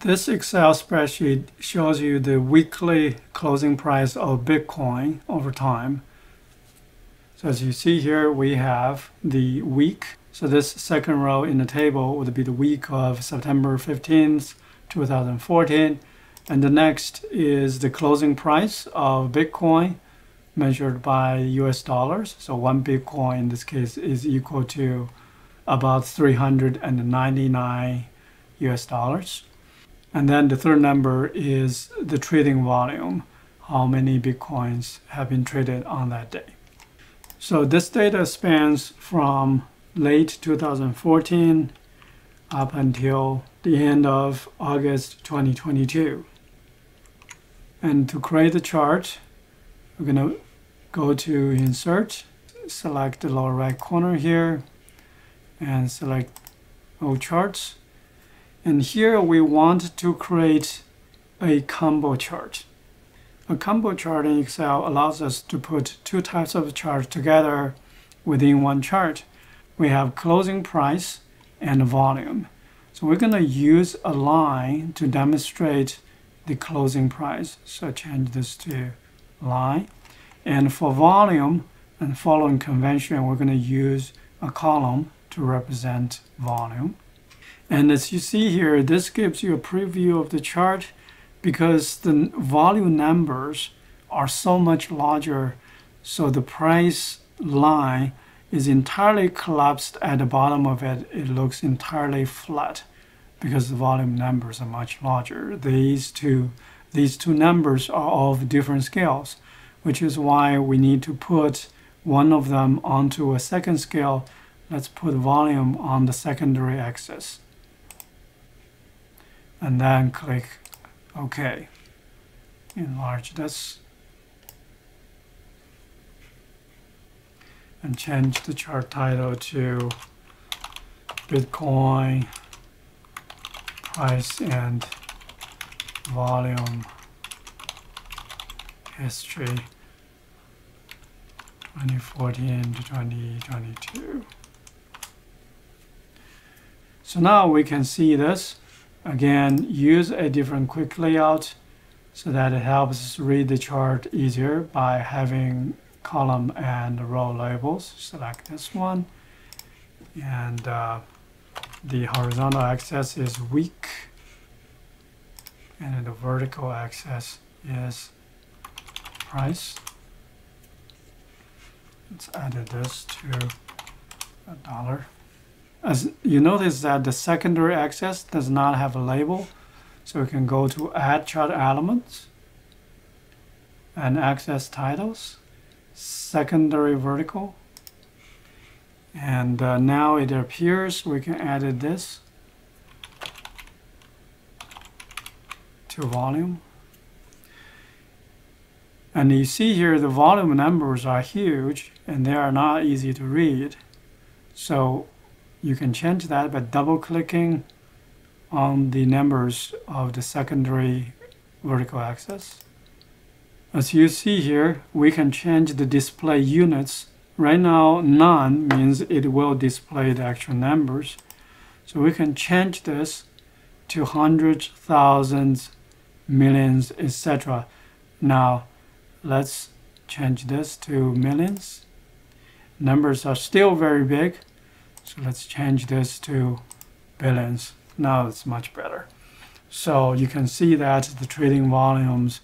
This Excel spreadsheet shows you the weekly closing price of Bitcoin over time. So as you see here, we have the week. So this second row in the table would be the week of September 15th, 2014. And the next is the closing price of Bitcoin measured by US dollars. So one Bitcoin in this case is equal to about 399 US dollars. And then the third number is the trading volume, how many Bitcoins have been traded on that day. So this data spans from late 2014 up until the end of August 2022. And to create the chart, we're going to go to Insert, select the lower right corner here, and select All Charts. And here we want to create a combo chart. A combo chart in Excel allows us to put two types of charts together within one chart. We have closing price and volume. So we're going to use a line to demonstrate the closing price. So change this to line. And for volume and following convention, we're going to use a column to represent volume. And as you see here, this gives you a preview of the chart because the volume numbers are so much larger. So the price line is entirely collapsed at the bottom of it. It looks entirely flat because the volume numbers are much larger. These two, these two numbers are of different scales, which is why we need to put one of them onto a second scale. Let's put volume on the secondary axis and then click OK. Enlarge this and change the chart title to Bitcoin price and volume history 2014 to 2022. So now we can see this Again, use a different quick layout so that it helps read the chart easier by having column and row labels. Select this one. And uh, the horizontal axis is week. And the vertical axis is price. Let's add this to a dollar. As you notice that the secondary axis does not have a label, so we can go to Add Chart Elements and Axis Titles, Secondary Vertical, and uh, now it appears we can add this to volume. And you see here the volume numbers are huge and they are not easy to read. So you can change that by double clicking on the numbers of the secondary vertical axis. As you see here, we can change the display units. Right now, none means it will display the actual numbers. So we can change this to hundreds, thousands, millions, etc. Now, let's change this to millions. Numbers are still very big, so let's change this to billions. Now it's much better. So you can see that the trading volumes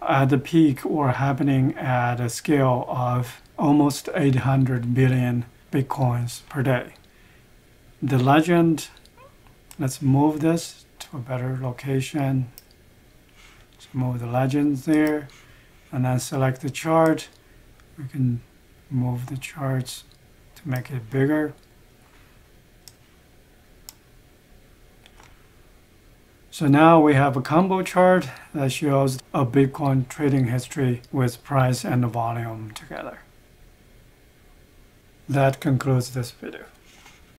at the peak were happening at a scale of almost 800 billion bitcoins per day. The legend, let's move this to a better location. Let's move the legends there and then select the chart. We can move the charts to make it bigger. So now we have a combo chart that shows a Bitcoin trading history with price and volume together. That concludes this video.